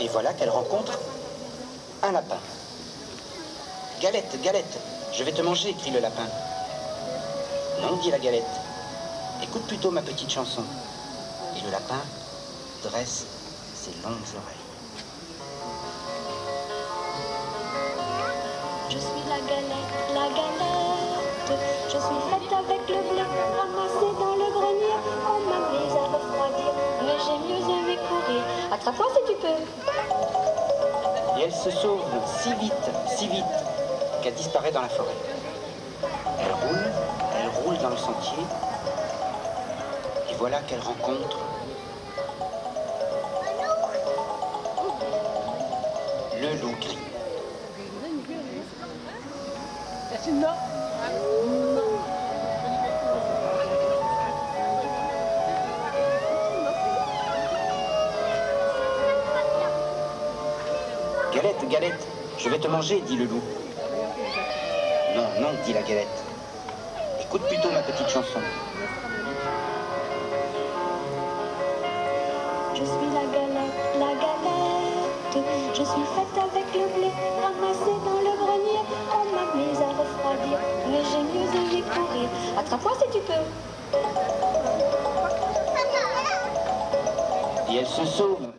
Et voilà qu'elle rencontre un lapin. Galette, galette, je vais te manger, crie le lapin. Non, dit la galette. Écoute plutôt ma petite chanson. Et le lapin dresse ses longues oreilles. Je suis la galette, la galette. Je suis faite avec le blé ramassé dans le grenier. M'a Attrape-moi si tu peux. Et elle se sauve si vite, si vite, qu'elle disparaît dans la forêt. Elle roule, elle roule dans le sentier. Et voilà qu'elle rencontre le loup gris. Galette, galette, je vais te manger, dit le loup. Non, non, dit la galette. Écoute plutôt ma petite chanson. Je suis la galette, la galette. Je suis faite avec le blé ramassé dans le grenier. On m'a mise à refroidir, mais j'ai mieux aimé courir. Attrape-moi si tu peux. Et elle se sauve